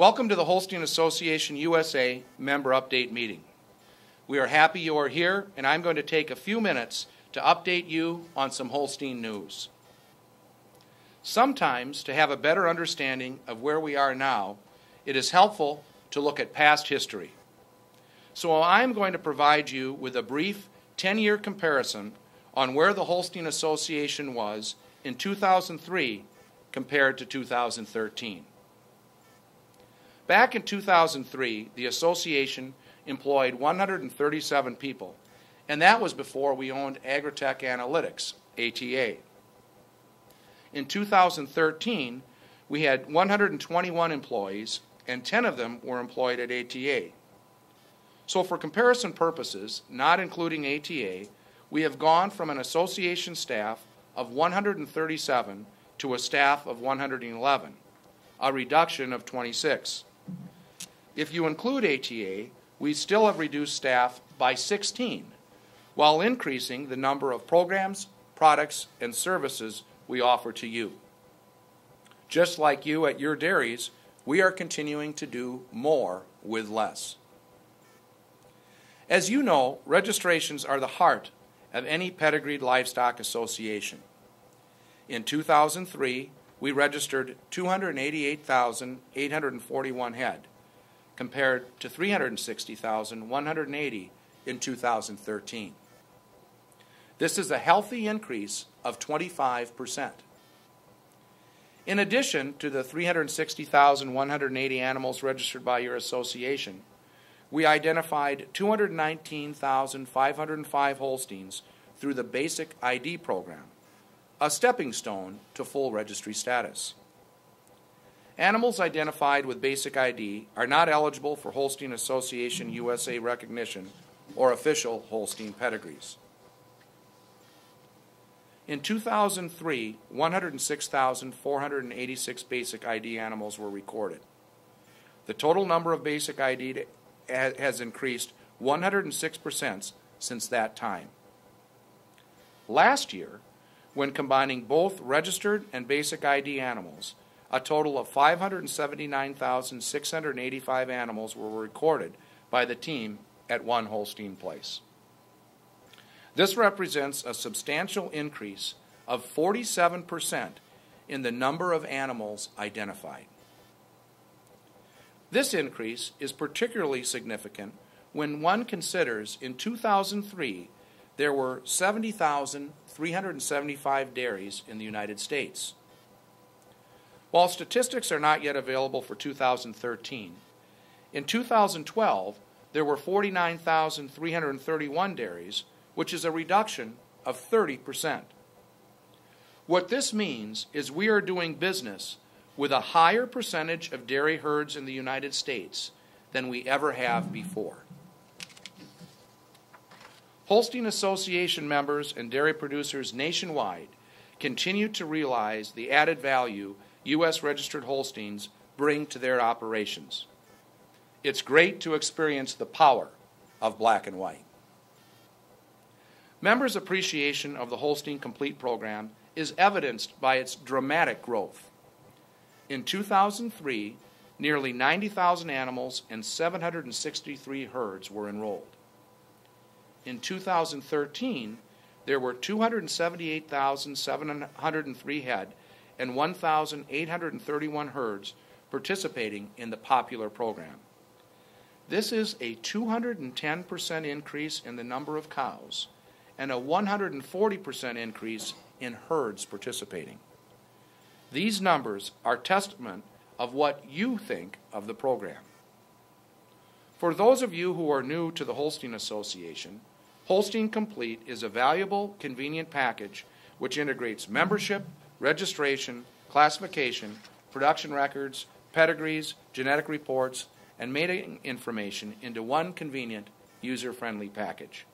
Welcome to the Holstein Association USA member update meeting. We are happy you are here, and I'm going to take a few minutes to update you on some Holstein news. Sometimes, to have a better understanding of where we are now, it is helpful to look at past history. So I'm going to provide you with a brief 10 year comparison on where the Holstein Association was in 2003 compared to 2013. Back in 2003, the association employed 137 people, and that was before we owned Agritech Analytics, ATA. In 2013, we had 121 employees, and 10 of them were employed at ATA. So, for comparison purposes, not including ATA, we have gone from an association staff of 137 to a staff of 111, a reduction of 26. If you include ATA, we still have reduced staff by 16, while increasing the number of programs, products, and services we offer to you. Just like you at your dairies, we are continuing to do more with less. As you know, registrations are the heart of any pedigreed livestock association. In 2003, we registered 288,841 head, compared to 360,180 in 2013. This is a healthy increase of 25%. In addition to the 360,180 animals registered by your association, we identified 219,505 Holsteins through the Basic ID program, a stepping stone to full registry status. Animals identified with Basic ID are not eligible for Holstein Association USA recognition or official Holstein pedigrees. In 2003, 106,486 Basic ID animals were recorded. The total number of Basic ID has increased 106% since that time. Last year, when combining both registered and Basic ID animals, a total of 579,685 animals were recorded by the team at one Holstein place. This represents a substantial increase of 47% in the number of animals identified. This increase is particularly significant when one considers in 2003 there were 70,375 dairies in the United States. While statistics are not yet available for 2013, in 2012 there were 49,331 dairies, which is a reduction of 30%. What this means is we are doing business with a higher percentage of dairy herds in the United States than we ever have before. Holstein Association members and dairy producers nationwide continue to realize the added value U.S. registered Holsteins bring to their operations. It's great to experience the power of black and white. Members' appreciation of the Holstein Complete program is evidenced by its dramatic growth. In 2003, nearly 90,000 animals and 763 herds were enrolled. In 2013, there were 278,703 head and 1,831 herds participating in the popular program. This is a 210% increase in the number of cows and a 140% increase in herds participating. These numbers are testament of what you think of the program. For those of you who are new to the Holstein Association, Holstein Complete is a valuable, convenient package which integrates membership, registration, classification, production records, pedigrees, genetic reports, and mating information into one convenient, user friendly package.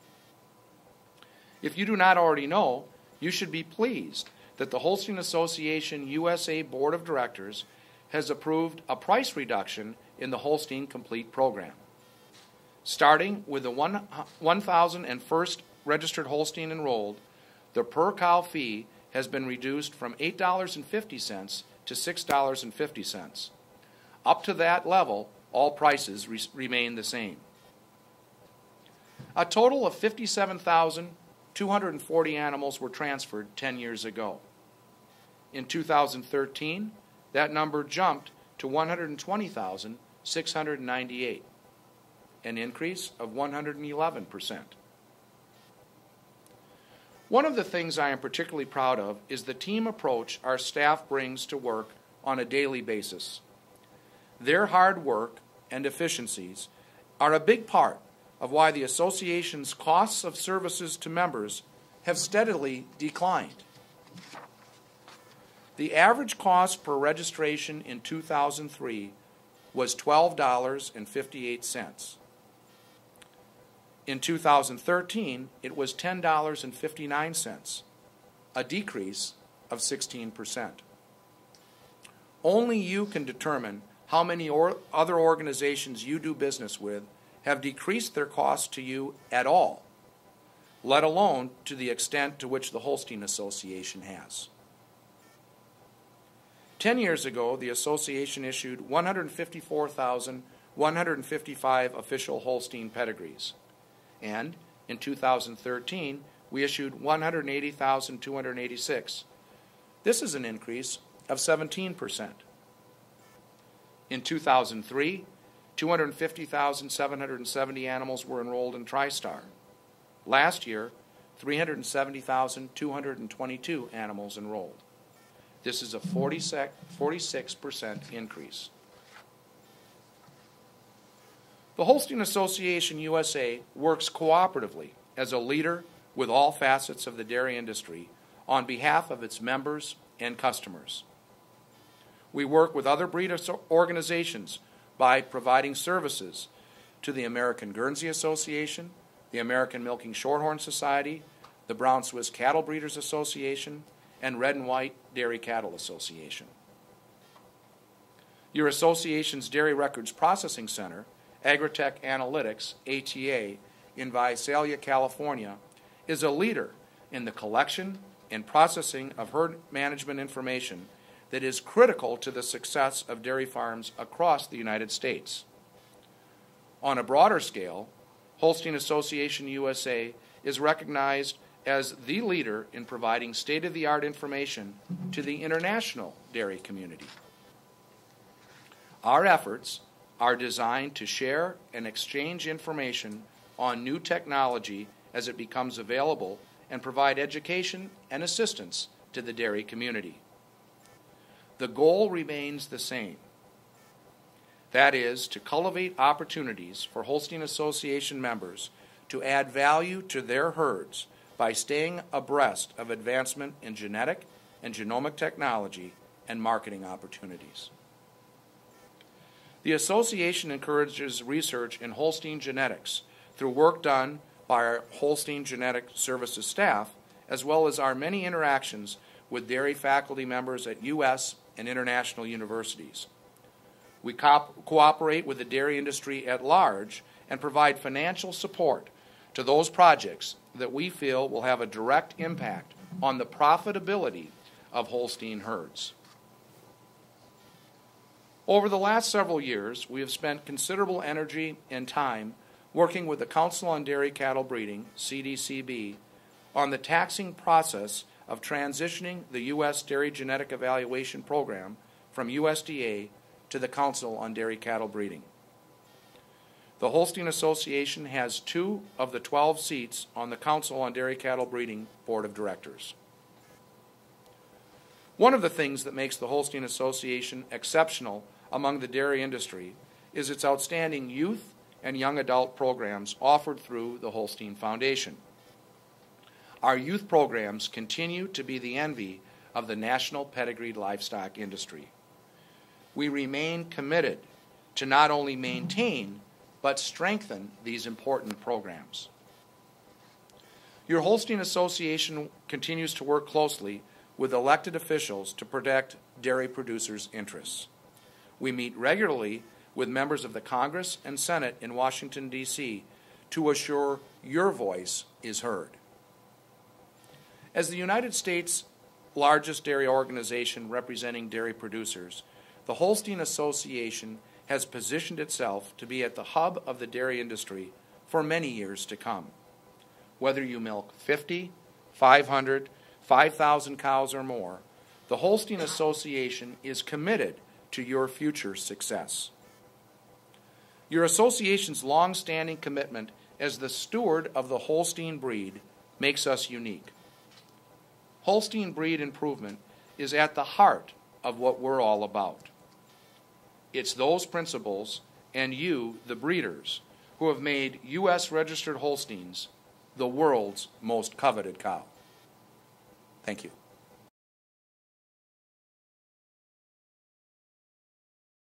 If you do not already know, you should be pleased that the Holstein Association USA Board of Directors has approved a price reduction in the Holstein Complete program. Starting with the 1,001st registered Holstein enrolled, the per cow fee has been reduced from $8.50 to $6.50. Up to that level, all prices re- remain the same. A total of 57,240 animals were transferred 10 years ago. In 2013, that number jumped to 120,698, an increase of 111%. One of the things I am particularly proud of is the team approach our staff brings to work on a daily basis. Their hard work and efficiencies are a big part of why the association's costs of services to members have steadily declined. The average cost per registration in 2003 was $12.58. In 2013, it was $10.59, a decrease of 16%. Only you can determine how many or other organizations you do business with have decreased their costs to you at all, let alone to the extent to which the Holstein Association has. Ten years ago, the association issued 154,155 official Holstein pedigrees, and in 2013, we issued 180,286. This is an increase of 17%. In 2003, 250,770 animals were enrolled in TriStar. Last year, 370,222 animals enrolled. This is a 46% increase. The Holstein Association USA works cooperatively as a leader with all facets of the dairy industry on behalf of its members and customers. We work with other breed organizations by providing services to the American Guernsey Association, the American Milking Shorthorn Society, the Brown Swiss Cattle Breeders Association, and Red and White Dairy Cattle Association. Your association's Dairy Records Processing Center, Agritech Analytics, ATA, in Visalia, California, is a leader in the collection and processing of herd management information that is critical to the success of dairy farms across the United States. On a broader scale, Holstein Association USA is recognized as the leader in providing state of the art information to the international dairy community. Our efforts are designed to share and exchange information on new technology as it becomes available and provide education and assistance to the dairy community. The goal remains the same that is, to cultivate opportunities for Holstein Association members to add value to their herds by staying abreast of advancement in genetic and genomic technology and marketing opportunities. The association encourages research in Holstein genetics through work done by our Holstein Genetic Services staff, as well as our many interactions with dairy faculty members at U.S. and international universities. We co- cooperate with the dairy industry at large and provide financial support to those projects that we feel will have a direct impact on the profitability of Holstein herds. Over the last several years, we have spent considerable energy and time working with the Council on Dairy Cattle Breeding, CDCB, on the taxing process of transitioning the U.S. Dairy Genetic Evaluation Program from USDA to the Council on Dairy Cattle Breeding. The Holstein Association has two of the 12 seats on the Council on Dairy Cattle Breeding Board of Directors. One of the things that makes the Holstein Association exceptional among the dairy industry is its outstanding youth and young adult programs offered through the Holstein Foundation. Our youth programs continue to be the envy of the national pedigreed livestock industry. We remain committed to not only maintain but strengthen these important programs. Your Holstein Association continues to work closely with elected officials to protect dairy producers' interests. We meet regularly with members of the Congress and Senate in Washington, D.C. to assure your voice is heard. As the United States' largest dairy organization representing dairy producers, the Holstein Association has positioned itself to be at the hub of the dairy industry for many years to come. Whether you milk 50, 500, 5,000 cows or more, the Holstein Association is committed to your future success. Your association's long-standing commitment as the steward of the Holstein breed makes us unique. Holstein breed improvement is at the heart of what we're all about. It's those principles and you, the breeders, who have made U.S. registered Holsteins the world's most coveted cow. Thank you.